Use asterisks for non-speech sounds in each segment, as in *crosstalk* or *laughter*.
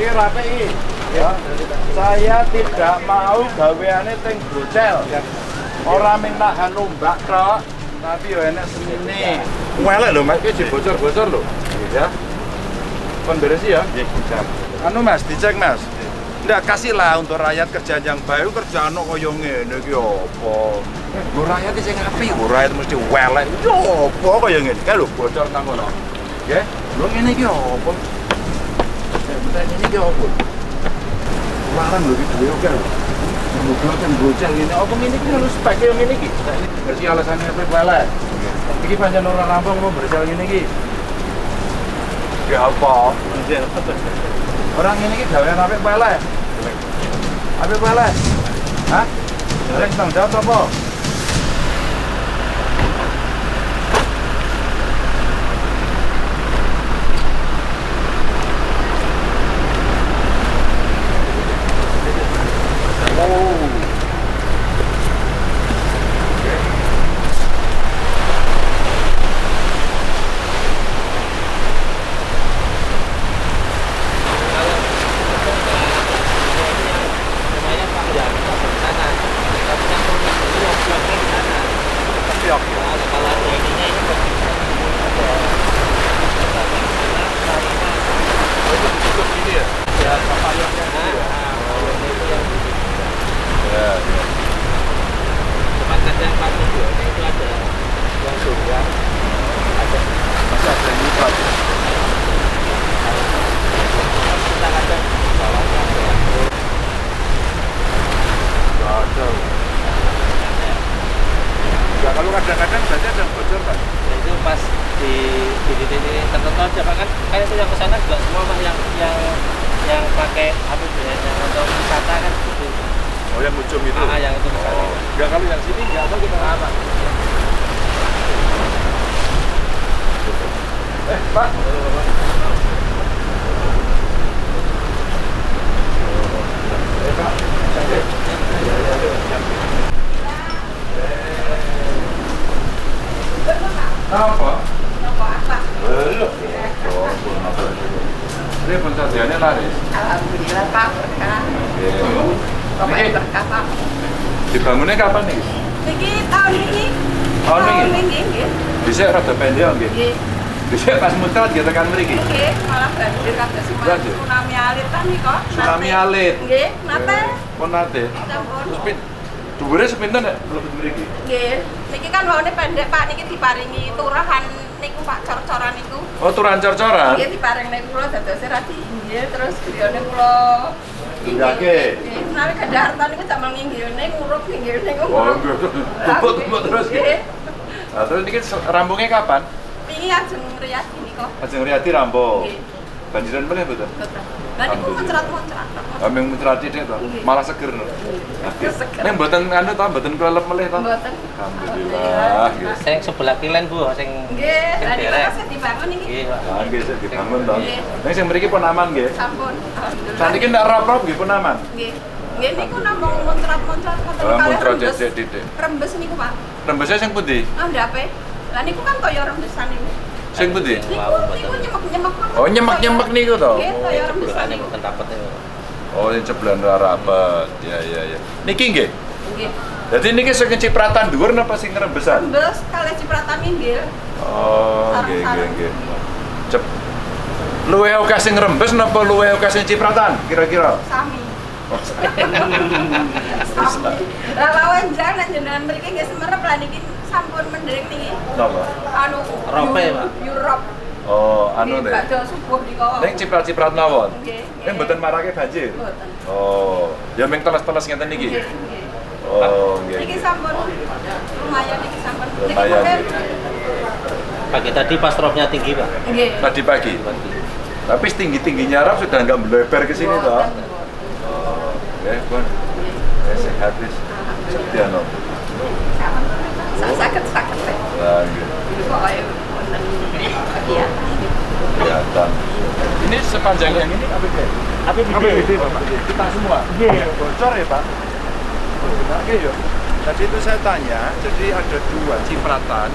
Ini rapi ini. Ya. Saya tidak mau gaweane teng brocel. Orang minta numbak tok, tapi yo enak semene. Welek lho Mas, iki bocor-bocor lho. Ya. Kon beresi ya? Nggih. Anu Mas, dicek Mas. Nggak kasih lah untuk rakyat kerjaan yang baik, kerjaan kok koyo ngene iki apa? Lho rakyat iki sing apik, lho rakyat mesti welek. Yo apa koyo ngene? Kae lho bocor nang kono. Nggih. Lho ngene iki apa? Ini iki apa? Larang lho iki dhewe oke lho. Mobil kan bocah ngene, apa ngene iki harus pakai yang? Nah, ini berarti alasannya apa welek? Iki pancen orang rampung mau bersel ngene iki. Ya apa? Orang ini ki gawean apik pelek. Apik pelek. Hah? Derek tanggung jawab apa? Ya kalau kadang-kadang berarti ada yang bocor Pak. Ya, itu pas di di titik ini tertentu aja Pak kan kayak itu yang ke sana juga semua Pak yang yang yang pakai apa itu ya yang untuk wisata kan gitu Oh yang ujung itu. ah yang itu ke sana Oh, enggak kalau yang sini enggak apa kita apa Eh, Pak. Eh, Pak. Cantik. Apa? Belum. Oh, belum apa dulu. Ini pensajiannya laris. Alhamdulillah Pak berkah. Pokoknya Ini berkah Pak. dibangunnya kapan nih? Niki tahun ini. Tahun ini? ini nggih. Bisa rada pendek nggih. Nggih. Bisa pas mutat gitu kan mriki. Nggih, malah banjir semua tsunami alit kan nih kok. Tsunami alit? Nggih, nate. Pun nate. Terus pin dhuwure sepinten nek mriki? Nggih. Niki kan wawane pendek Pak, niki diparingi turahan niku Pak cor-coran niku. Oh, turan cor-coran. Nggih diparingne kula dadose ra diinggil terus griyane kula Tinggake. Nggih, menawi harta niku damel nginggilne ngurup nginggilne Oh, ngurup. nggih. Tumpuk-tumpuk terus Nggih. gitu. Nah, terus ini rampungnya kapan? Wingi ajeng riyadi nika. Ajeng Riyadi rampung. Nggih. Banjiran meneh betul. Betul. Niku Alhamdulillah. muncrat-muncrat. Ameng mutrati dek to. Malah seger. Seger. Nek mboten anu to, mboten kelelep melih to. Mboten. Alhamdulillah. nggih. sing sebelah kilen Bu sing Nggih, sing kan saya dibangun ini. Nggih, Pak nggih dibangun to. Nek sing mriki pun aman nggih. Sampun. Alhamdulillah. Saniki ndak rop-rop nggih pun aman. Nggih. Nggih niku namung muncrat-muncrat ngoten Oh, kalih muncrat titik-titik. Rembes niku, Pak. Rembesnya sing pundi? Ah, ndape? Lah niku kan kaya rembesan niku. Sing pundi? Oh, nyemek-nyemek niku to. Nggih, bukan dapat ya Oh, yang cebelan ora rapet. Ya, ya, ya. Niki nggih. Nggih. Jadi niki sing cipratan dhuwur napa sing rembesan? Rembes kalih cipratan inggil. Oh, nggih nggih nggih. Cep. Luwe oke sing rembes napa luwe oke sing cipratan kira-kira? Sami. *laughs* Sami. Lah lawan jangan jenengan mriki nggih semerep lah niki sampun mendering niki. Napa? Anu Rope, Pak. Europe. Oh, anu Nggih, deh. Badhe subuh nika. Ning ciprat-ciprat mawon. Nggih. Ning mboten marake banjir. Mboten. Oh, ya ming teles-teles ngeten niki. Nggih, nggih. Oh, nggih. Niki nggih. sampun lumayan niki sampun. Lumayan, Pak pagi tadi pas dropnya tinggi Pak Nggih. Tadi pagi. pagi Tapi setinggi-tingginya Arab sudah nggak melebar ke sini mboten. Oh, ya, Bun. Ya, sehat wis. Setia no. Sa- Sakit-sakit teh. Nah, gitu. Kelihatan. Ini sepanjang yang ini APBD. APBD Bapak. Kita semua. Iya. Bocor ya Pak. Oke yuk. Tadi itu saya tanya, jadi ada dua cipratan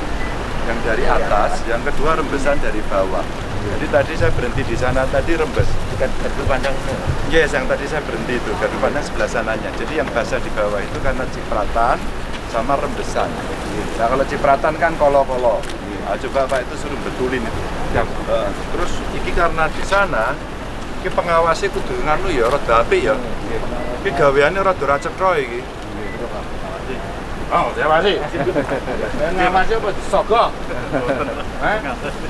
yang dari atas, yang kedua rembesan dari bawah. Jadi tadi saya berhenti di sana tadi rembes. Gardu pandang. Yes, yang tadi saya berhenti itu gardu pandang sebelah sananya. Jadi yang basah di bawah itu karena cipratan sama rembesan. Nah kalau cipratan kan kolo-kolo. Nah, coba Pak itu suruh betulin itu. Siap. Eh, terus iki karena di sana iki pengawasnya kudu nganu ya rada apik ya. Iki gaweane rada ra cetha iki. Oh, saya masih. *laughs* Ngawasi apa disogok? *laughs* Hah?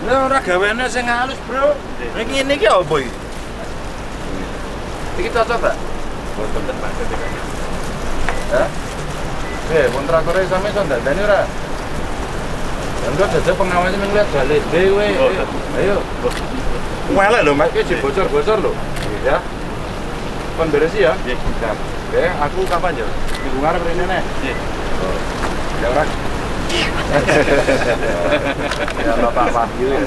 Lah ora gaweane sing halus, Bro. Ngene iki apa iki? Iki cocok tak? Boten Pak. Hah? Eh, kontrakore sampe iso ndandani ora? Enggak saja pengawasnya ngeliat balik dewe. Ayo. Welek lho, Mas. Iki bocor-bocor lho. Ya. Kon beresi ya? Nggih. Oke, aku kapan ya? Minggu ngarep rene nih. Nggih. Ya ora. *laughs* ya Bapak Wahyu ya.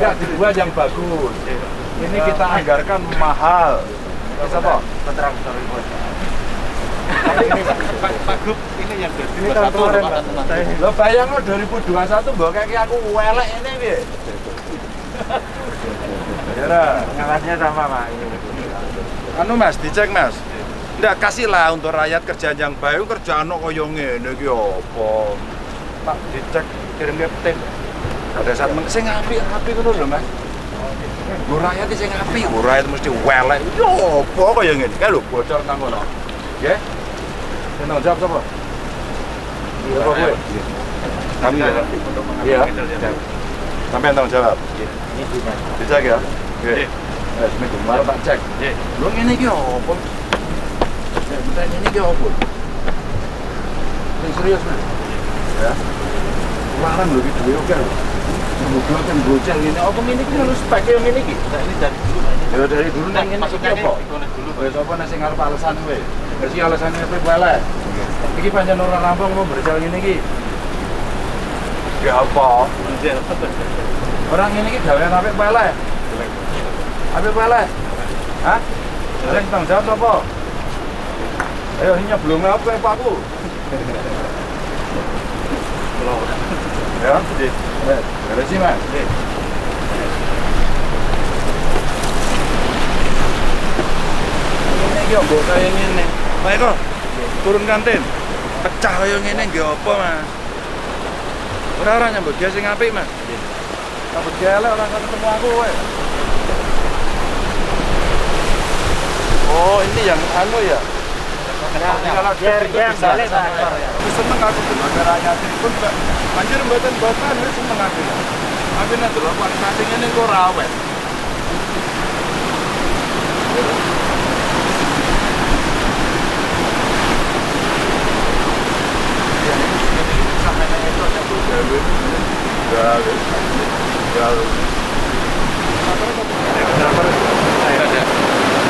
Ya, dibuat yang bagus. Ini kita anggarkan mahal. Terus apa? Peterang sorry bos. Pak Pak Grup ini yang Ini kan kemarin Lo bayang lo 2021 mbok kayak aku welek ini piye? Ya ora. Pengawasnya sama Pak. Anu Mas, dicek Mas. Ndak kasihlah untuk rakyat kerjaan yang baik, kerjaan kok koyo ngene iki apa? Tak dicek kirim ke tim. Pada saat men sing apik-apik ngono lho Mas. Gue rakyat sing apik, gue rakyat mesti welek. Yo apa koyo ngene? Kae lho bocor nang. Nggih. Jawab sapa? Iya? Kami ya. Iya. Tanggung jawab. Ini? Dicek ya. Iya. Eh, tak cek. Nggih. Lu ngene iki opo? Ya, bentar ngene iki opo? Ini serius, Mas. Ya. Larang lho iki duwe oke lho. Kan goceng ngene. Apa iki ngene iki? Nah, ini dari dulu ini. Ya dari dulu nang ngene iki Maksudnya ini apa? Wis apa nek sing arep alasan kowe? Wis alasane kowe welek. Iki pancen ora rampung mau berjalan ngene iki. Ya apa? Orang ini ki gawean apik welek. Apik welek. Hah? Sing tanggung jawab sapa? Ayo ini belum apa ya Pak Ku? Ya? Eh, beres sih Mas. Ini iki opo kaya ngene. Pak Eko, turun kantin. Pecah kaya ngene nggih apa Mas? Ora ora nyambut gawe sing apik Mas. Nyambut elek ora ketemu aku kowe. Oh, ini yang anu ya. Dia bisa. balik seneng aku itu mbak. Banjir mboten boten wis seneng aku. Aku nek delok kualitas ngene kok ora awet.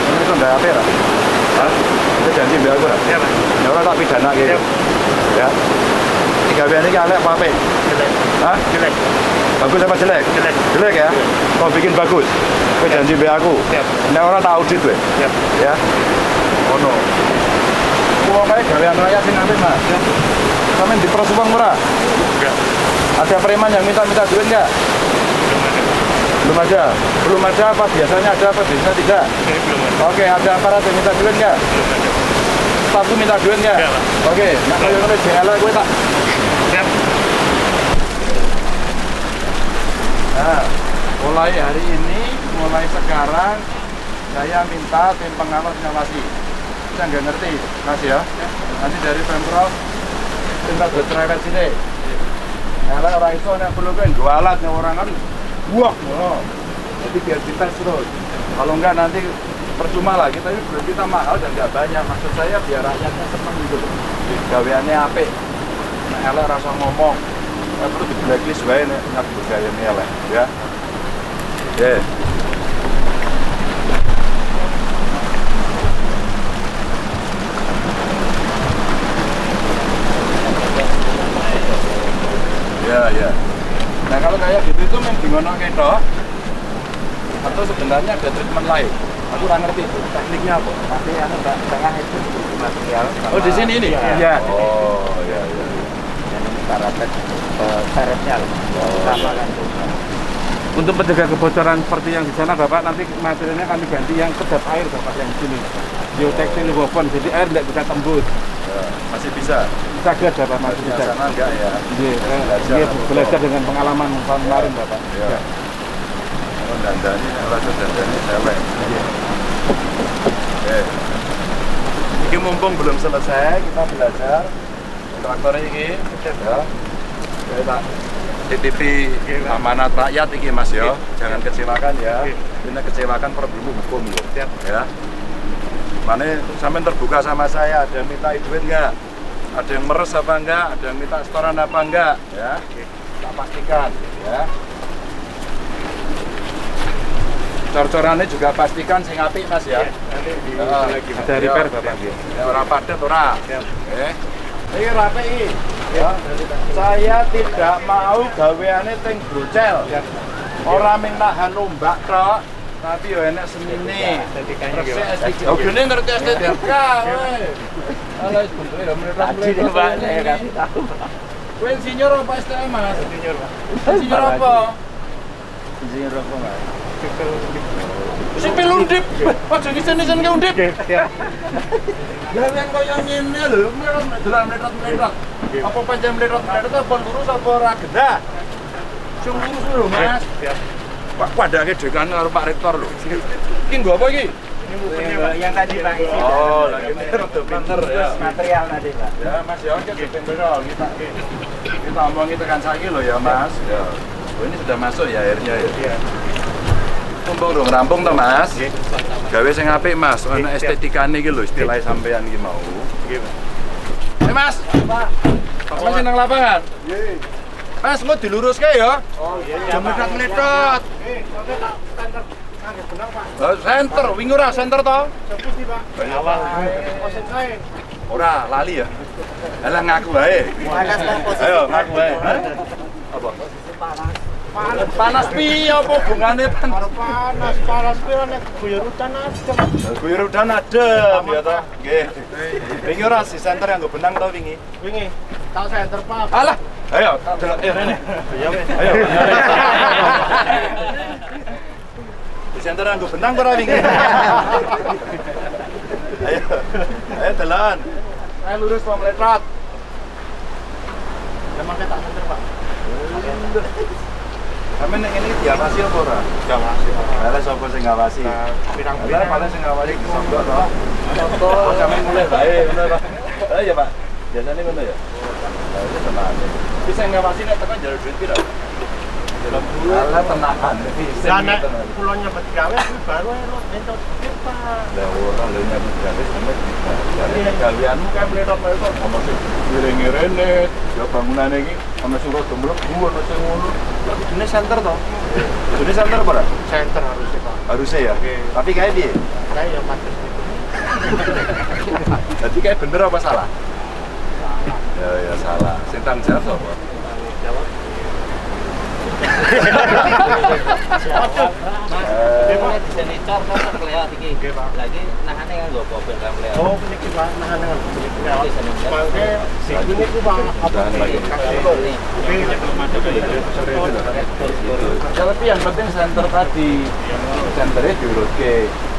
Ini sudah apa ya? Hah? Itu janji biar aku lah. Iya, Pak. Ya pidana gitu. Ya. Tiga biar ini alek apa apa? Jelek. Hah? Jelek. Bagus apa jelek? Jelek. Jelek ya? Kau bikin bagus. Kau janji biar aku. Siap. Ini orang tak audit weh. Siap. Ya. Oh no. Uang kayak gawean raya sih nanti mas. Sampai di uang murah. Enggak. Ada preman yang minta-minta duit nggak? Belum ada. Belum ada. Apa? Biasanya ada apa? Biasanya tidak. Ini belum ada. Oke, ada aparat yang minta duit nggak? Belum ada. Stafku minta duit nggak? Nggak, Pak. Oke, nah kalau yang JL gue tak. Siap. Nah, mulai hari ini, mulai sekarang, saya minta tim pengawas ngawasi. Saya nggak ngerti, Mas ya. Nanti dari Pemprov, minta bercerewet sini. Kalau orang itu yang perlu kan jualan yang orang kan buah, jadi biar dites terus. Kalau enggak nanti percuma lah kita belum kita mahal dan nggak banyak. Maksud saya biar rakyatnya seneng gitu. Gaweannya apik. Nah, elek rasa ngomong. Nggak perlu di blacklist wae nek ngaku gayane elek, ya. Oke. Ya, ya. Nah kalau kayak gitu itu main bingono ketok atau sebenarnya ada treatment lain? Aku nggak ngerti itu tekniknya apa. Nanti anu Mbak, tengah itu material. Oh di sini ini? Iya. Oh, ya, ya. Dan ini karatnya eh, seretnya loh. Sama kan tuh. Untuk mencegah kebocoran seperti yang di sana Bapak, nanti materialnya kami ganti yang kedap air Bapak yang di sini. Geotextil woven, jadi air tidak bisa tembus. Ya, masih bisa. Bisa gas Bapak, masih Yang bisa. sana enggak ya. Iya, eh, Belajar iya, belajar dengan pengalaman tahun kemarin Bapak. Ya. Dandani, rasa dandani selek. Oke. Ini mumpung belum selesai, kita belajar traktor ini ya. Oke, Pak. TTV amanat rakyat ini Mas ya. Jangan kecewakan ya. Ini kecewakan problemmu hukum ya. Ya. Mana sampai terbuka sama saya, ada yang minta duit nggak? Ada yang meres apa enggak? Ada yang minta setoran apa enggak? Ya. Kita pastikan ya. Cor-corannya juga pastikan sing apik Mas ya. Heeh. Ada repair Bapak. Ya ora padet ora. Iki rapi iki. Ya. Saya tidak mau gaweane teng brocel. Ora ming nahan ombak tok. Tapi yo enek senine. Resik estetika. Oh, gene ngerti estetika. Alah, bentuke yo menit Tadi Pak, saya kasih tahu. Kowe insinyur apa STM, Mas? Insinyur, Pak. Insinyur apa? Insinyur rokok, Pak. Sipil undip. Aja ngisen-ngisen ke undip. Gawean koyo ngene lho, mletot dolan mletot-mletot. Apa panjang mletot-mletot apa lurus apa ora gendah? Sing lurus lho, Mas. Pak padake dekan karo Pak Rektor lho. Iki nggo apa iki? Yang tadi, Pak. Oh, lagi ini pinter ya. Material tadi, Pak. Ya, Mas ya, oke pinter kita kita omongi tekan saiki lho ya, Mas. Ya. Oh, ini sudah masuk ya airnya ya. Iya. Mumpung dong rampung to, Mas. Gawe sing apik, Mas. Ono estetikane iki lho istilah sampean iki mau. Eh, Mas. Pak. Mas nang lapangan? Nggih. Mas, mau diluruske ya? Oh, iya, iya, Jangan Pak. meletot-meletot. Oh, center, wingi ora center to? Awal. Ora, lali ya. Alah ngaku wae. Ayo, ngaku wae. Apa? Panas piye apa hubungane panas? Panas, panas piro nek guyur udan adem. Guyur udan adem ya to. Nggih. Wingi ora si center yang benang to wingi. Wingi, tau center, Pak. Alah, ayo tak delok eh rene. Wis. Ayo. Di center yang benang ora wingi. Ayo. Ayo telan. Ayo lurus to meletot. Emang tak center, Pak. Sampe nek ngene iki diawasi apa ora? Enggak masih. Lah sapa sing ngawasi? Pirang Lah paling sing ngawasi ki sapa to? Oh, sampe mulai bae ngono Pak. Oh iya Pak. Biasane ngono ya. Lah iki sing ngawasi nek tekan jalur duit piro? Dalam bulan. Lah tenakan. Lah nek kula nyebet gawe kuwi baru entuk duit, Pak. Lah ora lho nyambut gawe sampe. Jadi nek gaweanmu kan meletot-meletot sama sing ngiring-rene, ya bangunane iki ana sing rada mlebu ana sing ngono. Ini center to? Ini center apa? Center harusnya, Pak. Harusnya ya. Oke. Tapi kayak piye? Kayak ya pantes *laughs* gitu. Jadi kayak bener apa salah? Ya ya salah. Tanggung jawab sapa? Kan kelewat. Lagi apa lagi. Tapi yang penting center tadi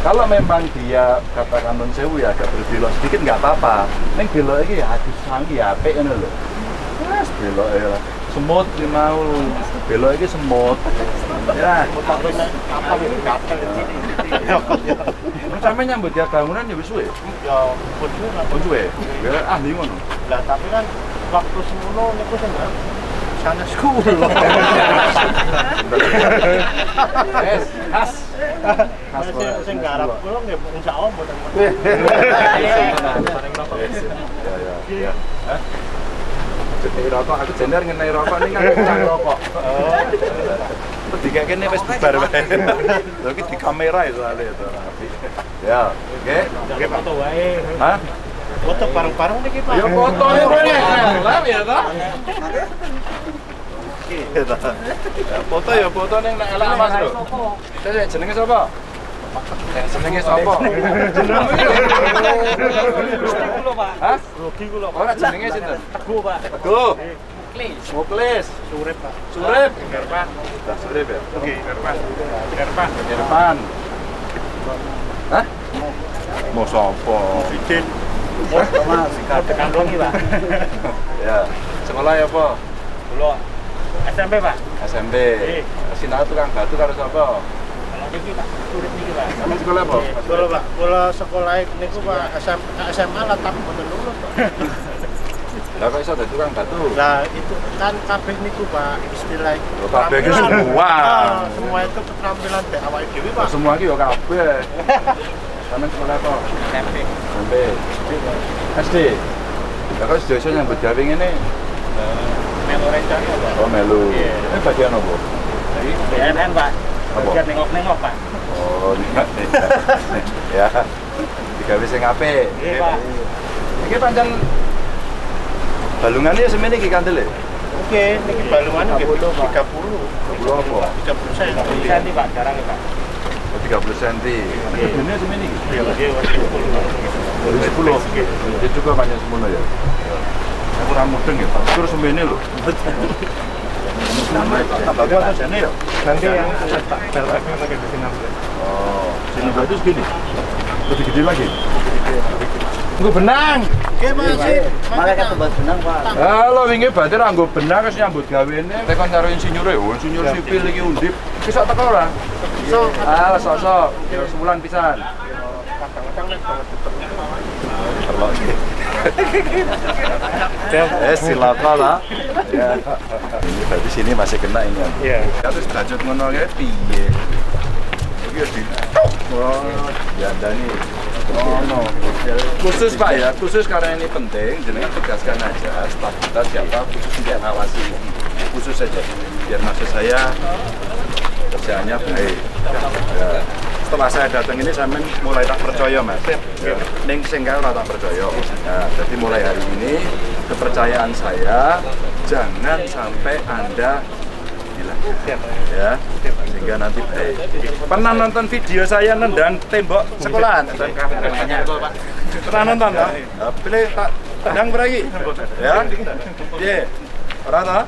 kalau memang dia katakan non sewu ya agak berbelok sedikit nggak apa-apa neng belok ini ya aduh sangki ya apik ngono lho Wes belok ya. Semut ki mau belok ini semut. Ya. Sampe nyambut dia bangunan ya wis suwe? Ya suwe. Ya ahli ngono. Lah tapi kan waktu semono niku sing sana school. *laughs* Yes, khas. Khas Sing garap kula nggih insyaallah mboten. Ya *laughs* ya ya. Jadi rokok, aku jender ngenai rokok ini kan kurang rokok. Oh. Terus kene wis bubar bae. Lha iki di kamera ya soalnya itu. rapi. Ya, oke. Nggih foto wae. Hah? Foto bareng-bareng niki Pak. Ya foto ya kene. Lah ya toh. Gitu. Ya, foto ya foto ning nek elek Mas lho. Sik jenenge sapa? Yang jenenge sapa? Jenenge Gusti kula, Pak. Hah? Rugi kula, Pak. Ora jenenge sinten? Teguh, Pak. Teguh. Muklis. Muklis, Surip pak. Surip. Gerpan. Dah Surip ya? Oke. Gerpan. Gerpan. Irfan. Hah? Mau? Bikin. Pak. Ya. Sekolah ya apa? Dulu. SMP pak. SMP. Sinau tukang batu karo sapa? Niki pak. Surip niki pak. Sampe sekolah apa? Kalau pak, kalau sekolah niku pak SM, SMA lah tapi mboten lulus pak. *laughs* Lah kok iso dadi tukang batu? Lah itu kan kabeh niku pak istilah Oh, kabeh iki semua. Ah, semua itu keterampilan dari awal Oh, pak. semua iki yo kabeh. Sampe sekolah apa? SMP. SMP. SD. Lah kok sedaya nyambut gawe ngene? Melo rencana pak. Oh, melu. Iya. Ini bagian apa? BNN pak. Apa? Bagian nengok-nengok pak. Oh, niat *laughs* ya. Digawe sing apik. Iya pak. Iki pancen balungannya semene iki kandele. Oke, niki balungan nggih 30. 30 Belum apa? sen. Senti pak, jarang pak. Oh, 30 cm. Semene iki. Iya, iya, Dari 10. Itu juga banyak semono ya. Aku ora mudeng ya, Pak. Terus semene lho. *laughs* Tambah kuat aja nih. Nanti yang tak belakangnya pakai besi 16. Oh, sini batu segini. Lebih gede lagi. Gue benang. Oke, masih. Malah ketebas benang, Pak. Halo, wingi batir anggo benang wis nyambut gawene. Tekon karo insinyur e, oh, insinyur sipil iki undip. Ki sok teko ora? So, Ah, sok-sok. Ya sebulan pisan. kadang-kadang nek banget iki. Eh, silapa lah. Ya. Ini berarti sini masih kena ini. Iya. Ya terus lanjut ngono kae piye? Iki ya di Oh, ya Dani. Oh, no. Khusus Pak ya, khusus karena ini penting, jenengan tegaskan aja staf kita siapa khusus untuk ngawasi. Khusus saja, biar maksud saya kerjaannya baik. Ya. Setelah saya datang ini saya mulai tak percaya mas. Ya. Ning sing kae ora tak percaya. Nah, jadi mulai hari ini kepercayaan saya jangan sampai anda hilang. Ya sehingga nanti baik. Pernah nonton video saya nendang tembok sekolahan? Pernah nonton tak? pilih tak tendang beragi ya? Iya. Orang tak?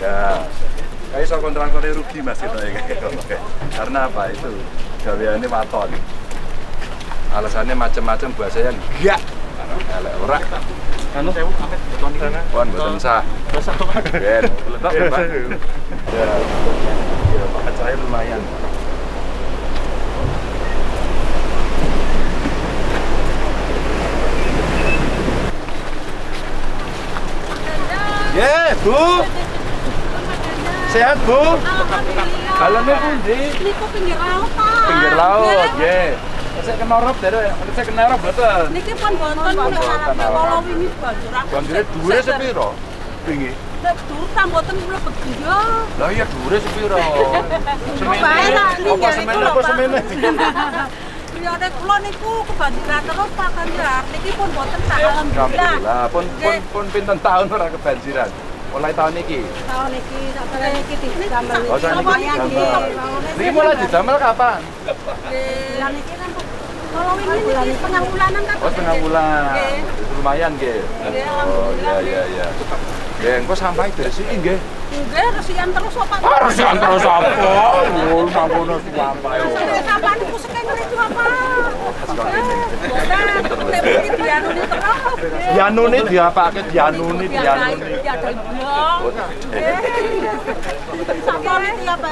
ya. Kayak so kontraktornya rugi mas gitu ya. Karena apa? Itu gaweannya waton alasannya macam-macam buat saya enggak elek ora Anu, sana. Pon mboten sah. Ben, letak ya, Pak. *laughs* Ya. Ya, paket saya lumayan. Ya, Bu. Sehat, Bu? Dalamnya pundi? Niku pinggir laut, Pak. Pinggir laut, Nggih. ya. Saya kena rob dari, saya kena rob betul. Niki pun Wonten, kalau wingi banjur aku. Banjirnya dhuwure sepiro? Tinggi. Nek dur tamboten mlebet dia. Lah iya dhuwure *laughs* bae lah Apa semen apa semen? *laughs* Ya nek kula niku kebanjiran terus Pak Ganjar. Niki pun boten sak alhamdulillah. Alhamdulillah, pun pun pun pinten tahun ora kebanjiran. Mulai tahun iki. Tahun niki sak tahun niki didamel. Oh, saat niki. Niki mulai didamel kapan? Bulan niki kan kalau ini niki setengah bulanan kan. Oh, setengah bulan. Lumayan nggih. Oh, iya iya iya. Nggih, engko sampai dari sini nggih. Nggih, resian terus kok Pak. Harus terus apa? Oh, sampun sampai. Saya sampean niku sekeng itu apa? Dianuni terus. Dianuni diapake dianuni dianuni. Ya dal blong. Sapone iki apa?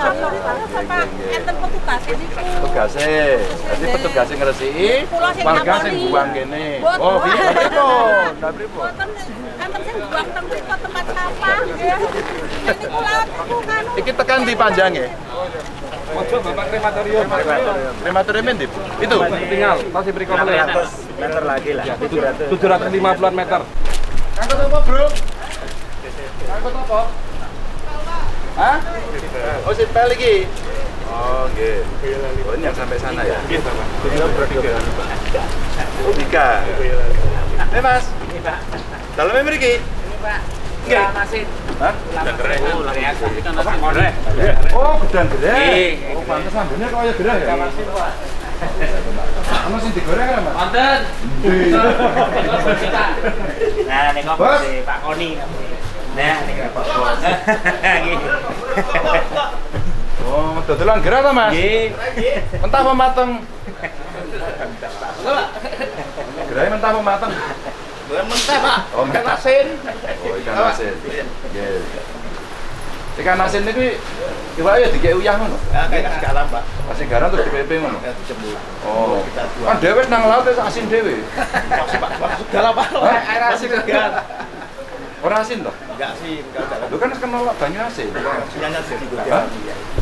Sampai enten petugas niku. Tugase, dadi petugase ngresiki, warga sing buang kene. Oh, piye pripun? Lah pripun? Enten sing buang teng tempat sampah nggih. Niku laut niku kan. Iki tekan di panjang ya? Ojo Bapak krematorium. Krematorium endi, Bu? Itu. Tinggal, masih beri komen. 100 meter lagi lah. 700. 750 meter. Angkut apa, Bro? Angkut apa? Hah? Oh, sipel iki. Oh, nggih. Oh, ini yang sampai sana ya? Iya, Bapak. Oh, tiga. Eh, Mas. Dalamnya mriki? Nggih. masih. Hah? Oh, lagi aku. Kan masih ngorek. Oh, gedang gereh. Iya. Oh, pantes ambene kaya gereh ya. Masih, Pak. Ono sing digoreng kan, Mas? Wonten. Nah, nek kok Pak Koni. Nah, ini Pak Bos. Nggih. Oh, dodolan gerah ta, Mas? Nggih. Mentah apa mateng? Gerahnya mentah apa mateng? Bukan mentah, Pak. Oh, Ikan asin. Oh, ikan asin. Nggih. Ikan asin iki iwake dikek uyah ngono. Ya, kayak sekarang, Pak. Kasih garam terus dipepe ngono. Ya, dijemur. Oh. Kan dhewe nang laut wis asin dhewe. Maksud, Pak. Galau, Pak. Air asin segar. Ora asin toh? Enggak sih, enggak enggak. Lu kan kenal banyu asin. Sinyalnya di Hah? Google.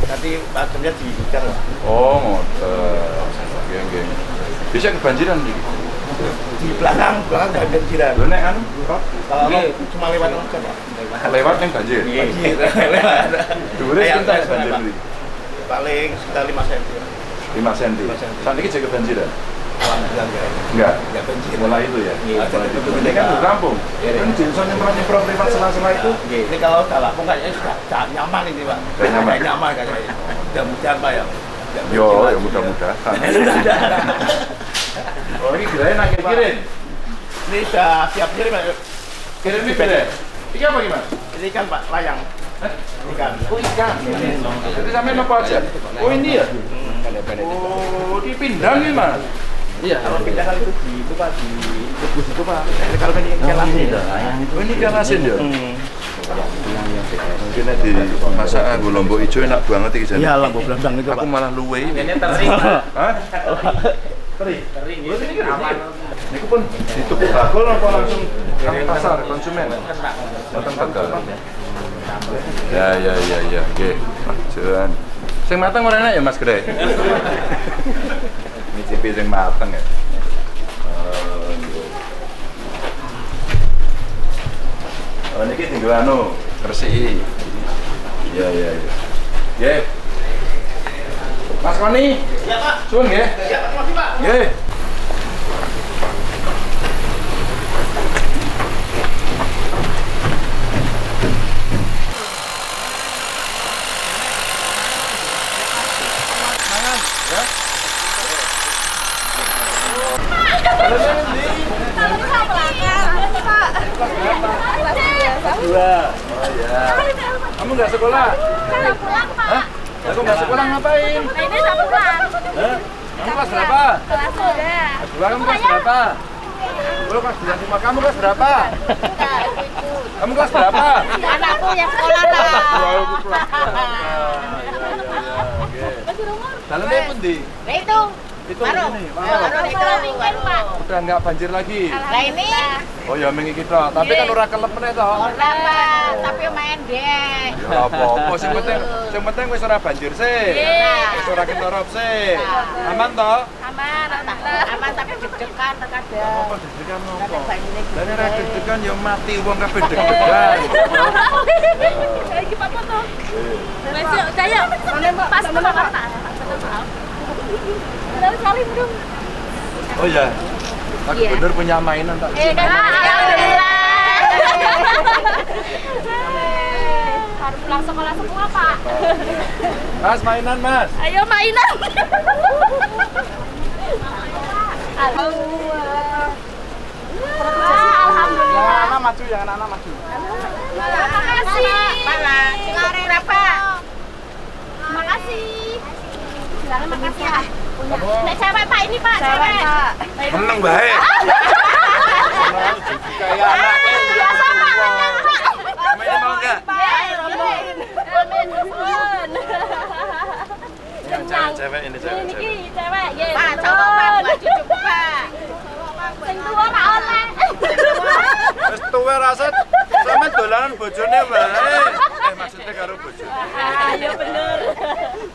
Nanti tajamnya di Google. Oh, ngoten. Nggih, nggih. Bisa kebanjiran iki. Di belakang, belakang enggak banjiran. Lho nek anu, Rob, Kalau Nggih. lo cuma lewat aja, Pak. lewat ning banjir. Banjir, *laughs* lewat. Pinten tes, banjir Pak. iki? Paling sekitar 5 cm. 5 cm. 5 cm. Saat ini kebanjiran? Alhamdulillah enggak. Enggak. Banjir. Mulai itu ya? Iya, Ini kan ketika- di kampung. Iya, iya. Kan Jinson nyemprot-nyemprot lewat sela-sela itu. Oke, ini kalau udah lapung kayaknya sudah, nyaman ini Pak. Sudah nyaman. Sudah nyaman kayaknya. Mudah-mudahan Pak ya. Yo, ya mudah-mudahan. *laughs* ya. Oh, ini gerai nak kirim. Ini sudah siap kirim. Kirim ini gerai. Ini apa gimana? Ini kan Pak layang. Ikan. Oh, ikan. Jadi sampai apa aja? Oh, ini ya? Oh, di pindang ini, Mas. Iya, kalau pindah kan itu di itu Pak di rebus itu Pak. Ini kalau ini ikan asin. Oh, ini ikan asin ya? Hmm. Mungkin di masak anggo lombok hijau enak banget iki jan. Iya, lampu belambang itu Aku Pak. malah luwe ini. Ini tering. *laughs* Hah? *laughs* Teri. Tering. Berarti ini aman. Niku pun di tuku bakul apa langsung nang pasar konsumen? Mateng tegal. Ya ya ya ya, oke. Majuan. Sing mateng ora enak ya Mas Gre? Nyicipi sing mateng ya. Oh, nggih. Oh, niki tinggal anu, resiki. Iya iya iya. Nggih. Mas Koni, Iya Pak. suwun nggih. Iya Pak, terima kasih Pak. Nggih. Dua. Oh ya. Kamu nggak sekolah? pulang pak Hah? Aku nggak sekolah ngapain? nah ini udah pulang Hah? Kamu kelas berapa? kelas udah Dua kamu kelas berapa? Lu kelas dua rumah kamu kelas berapa? Kamu kelas berapa? anakku yang sekolah lah? Dalamnya pun di nah itu itu baru. ini, baru itu pak Udah nggak banjir lagi. nah ini. Oh ya mengi kita, tapi kan ora kelep meneh to. orang pak. Tapi main deh Ya apa-apa, sing penting sing penting wis ora banjir sih. Iya. Wis ora kenorop sih. Aman to? aman alhamdulillah aman tapi deg-degan terkadang Apa deg-degan ngopo? Lah nek deg-degan ya mati wong kabeh deg-degan. *laughs* lagi pak foto besok kayak pas ke Jakarta Benar sekali dong. Oh iya. Aku Iya. bener punya mainan tak. Eh, kan alhamdulillah. Harus pulang sekolah semua, Pak. Mas mainan, Mas. Ayo mainan. *laughs* Alhamdulillah. Alhamdulillah. anak maju, jangan anak maju. Terima kasih. Berapa? Terima kasih. Makasih ya. Nek cewek Pak ini Pak, cewek. Biasa Pak. Mainnya mau enggak? Amin. Yang cewek-cewek ini Ini cewek-cewek. ki cewek, ya. Pak, buat cucu Pak. Sing tua Pak oleh. Wis tuwe rasat sampe dolanan bojone wae. Eh maksudnya karo bojone. Ah, iya bener.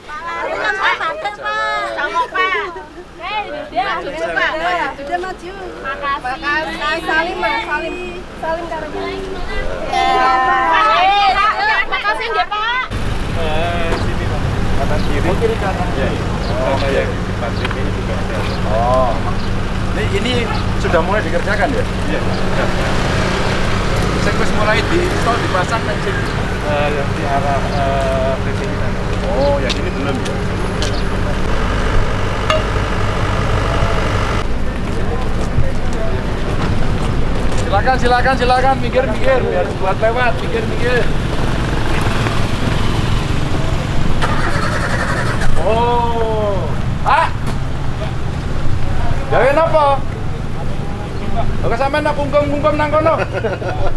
Pak, Pak, bantet, Pak. Sama Pak. Eh, dia Cucu Pak. Sudah maju. Makasih. Nah, salim, Mas, salim. Salim karo Pak, eh, Pak, makasih nggih, Pak. Eh, sini Pak. Kanan kiri. Oh, kiri kanan. Depan sini juga ada. Ini ini sudah mulai dikerjakan ya? Iya. Wis mulai di install dipasang kan sing. Eh, yang di arah eh, Presidenan. Oh, yang ini belum ya? Silakan Silakan, silakan, mikir, mikir, biar buat lewat, mikir, mikir. Oh, ah, gawe napa? Oke sampean nak kungkum-kungkum nang kono.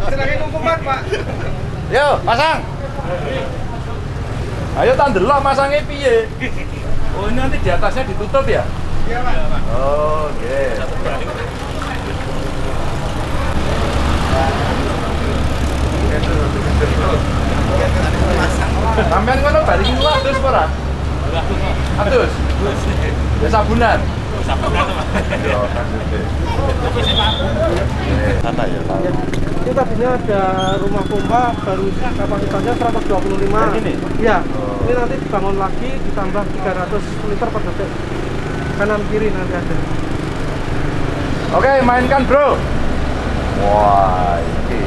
Silakan hukuman, Pak. Yo, pasang. Ayo tak ndelok masangnya piye. Oh, ini nanti di atasnya ditutup ya? Iya, Pak. Oh, oke. Sampean kono balik lu atus apa ora? Atus. Ya sabunan. Sana ya. Ini tadinya ada rumah pompa baru kapasitasnya 125. Yang ini? Iya. Ini nanti dibangun lagi ditambah 300 liter per detik. Kanan kiri nanti ada. Oke, mainkan, Bro. Wah, ini.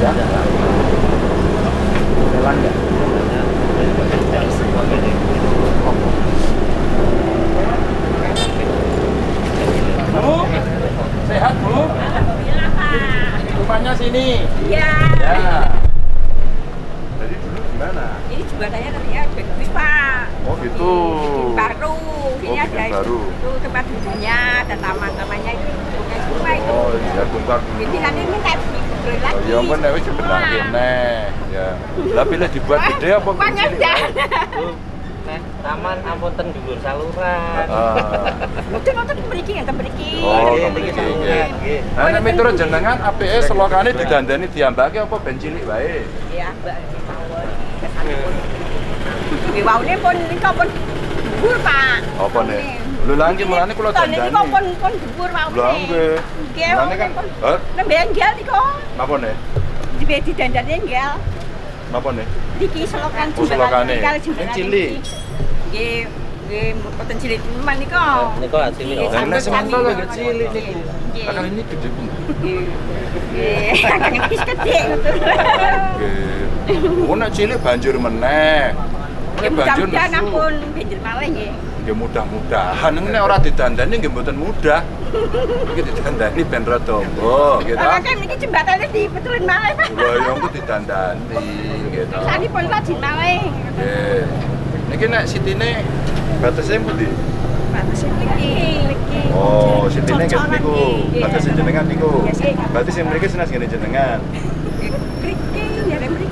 Ya. Jalan ya. Bu, sehat Bu? Alhamdulillah, Pak. Rumahnya sini. Iya. Ya. Jadi dulu gimana? Ini jembatannya katanya bagus, Pak. Oh gitu. Bikin baru. Ini Oh, ada bikin baru. itu tempat duduknya, ada taman-tamannya itu punya semua itu. Oh iya, bongkar dulu. Jadi nanti minta dibetul Oh lagi. iya, kan nek wis dibenar Semua. kene. Ya. Lah pilih dibuat Wah, gede apa Uangnya kecil? udah. Nek taman ampun ten dhuwur saluran. Ah. Mungkin untuk mriki ya, mriki. Oh, Nggih, mriki, nggih, nggih. nggih. Nah, nek miturut jenengan APS selokane didandani diambake apa ben cilik wae? Ya, Mbak. Pun nika pun dhuwur, Pak. Apa nih? Lho lah iki mulane kula kok pun pun dhuwur waune. Lah nggih. Nggih, Mulane kan? Nembe nika. Napa nih? Dibe didandani enggel. Napa? Niki selokan Oh, cilik. Nggih, nggih mboten cilik teman. Niku Nggih, oh. Lah, nek sampai lho cilik niku. Nggih. Ini gede pun. Nggih. Nggih, gede ngoten. Nggih. Oh cilik banjur meneh. Banjur mudah-mudahan ampun benjer malih nggih. Nggih mudah-mudahan nek ora didandani nggih mboten mudah. Iki didandani ben rada amba, gitu. Lah kan niki jembatane dibetulin malih, Pak. Yo engko didandani, gitu. Sanipun lajeng malih. Nggih. Niki nek sitine batasnya pundi? Batas iki, iki. Oh, sitine nggih Cocolan niku. iki. Batas jenengan niku. Iya. Berarti sing mriki senas ngene jenengan. Mriki, ya mriki.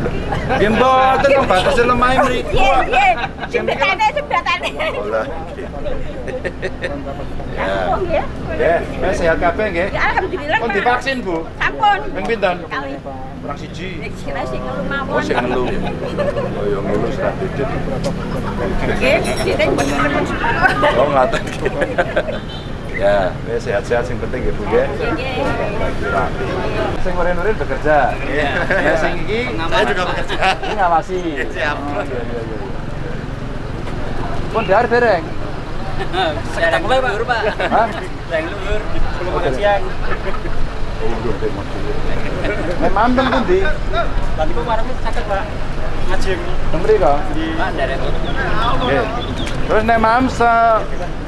Nggih mboten batasnya lemah mriku. Nggih, nggih. Sing mriki Jembatane jembatane. Oh lah. Ya. Wis sehat kabeh nggih. Ya alhamdulillah. Kon divaksin, Bu. Sampun. Ping pinten? Kali. Kurang siji. Nek sira sing ngelu *laughs* Oh, mawon. sing ngelu. Oh, yo ngelu sak didit. Nggih, sepuluh. Oh, ngaten. Ya, wis sehat-sehat sing penting nggih, Bu nggih. Rapi. Sing oren-oren bekerja. Ya, sing iki saya juga bekerja. Ini ngawasi. Siap. Oh, iya, iya, iya. Pun dar dereng. Sedang mulai Pak. Pak. Sedang luhur. Belum Oke. makan siang. Oh, iya, deh, Mas. Nek mambeng pundi? Tadi kok warungnya sakit Pak. Ngajeng. Nang mriko? Pak dari Nggih. Terus nek mam se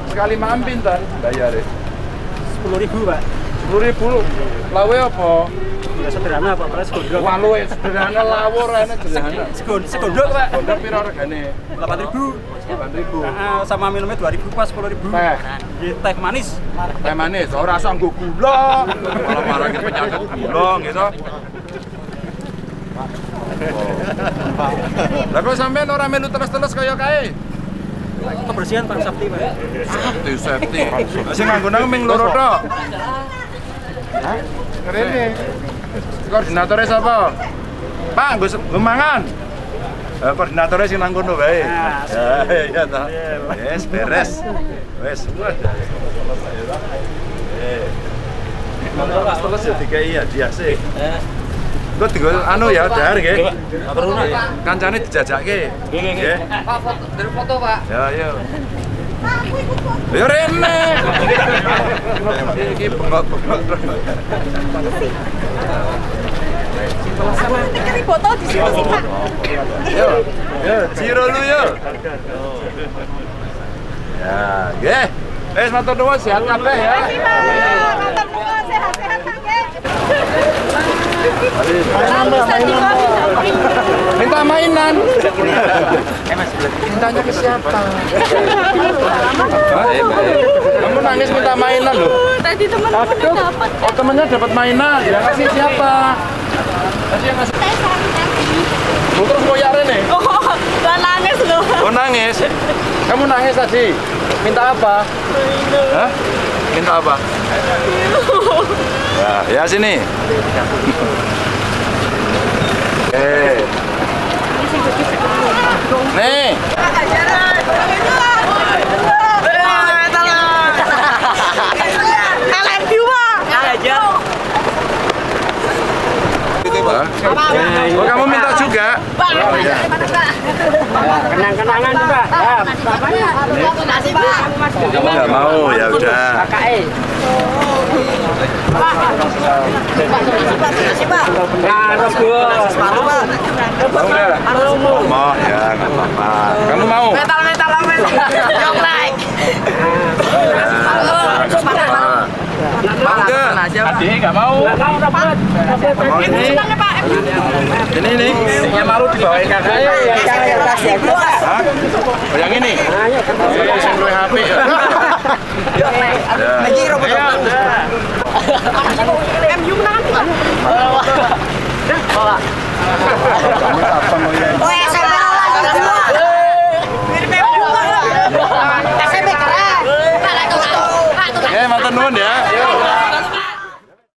sekali mam pinten bayare? sepuluh ribu Pak. 10.000. Lawe apa? Ya sederhana Pak, paling segondok. Walu sederhana lawur ana sederhana. Segondok, segondok Pak. Pondok piro regane? Delapan ribu. 8.000. Ah, sama minumnya dua ribu sepuluh ribu. Teh. Di teh manis. Teh manis, ora usah nggo gula. Malah marang penyakit gula gitu. Lah kok sampean ora melu terus-terus kaya kae? Kebersihan Pak Sabti Pak. Safety, safety. Sing nganggo nang ming loro tok. Hah? Kerene. Koordinatornya siapa? Pak, nggo mangan. Eh, koordinatornya sing nang kono wae. Ya, iya ta. Wes beres. Wes. Eh. Terus terus ya dikai hadiah sih. Eh, Kok digo anu ya, dahar nggih. Kancane dijajakke. Nggih. Pak foto dari foto Pak. Ya, ya. Ya rene. Iki bengok-bengok botol di sini sih Pak. Yo. Yo, Ciro lu yo. Ya, nggih. Wes matur nuwun sehat kabeh ya. Matur nuwun sehat-sehat dikopi. Minta mainan. Mintanya ke siapa? Kamu nangis minta mainan loh. Tadi teman-teman dapat. Oh temennya dapat mainan. Yang kasih siapa? Kasih yang ngasih. *laughs* Oh, terus yare nih? Oh, gak nangis loh. Oh nangis. Kamu nangis tadi. Minta apa? Hah? Minta apa? Ya, ya sini. Oke. Nih. Hah? Oh, kamu minta juga? Oh, iya. Kenang-kenangan juga. Ya, bapaknya. Kamu nggak mau, ya udah. Gua. Mau? Mau, ya nggak apa-apa. Kamu mau? Metal metal metal. Don't like. Mau nggak? Adik nggak mau. Mau ini? Ini ini. Yang malu dibawain? Oh, yang ini? Eh, sing luwih apik ya. Ya. MU menang ini? Oh, SMP semua. Mirip MU. SMP keren. Eh, matur nuwun ya.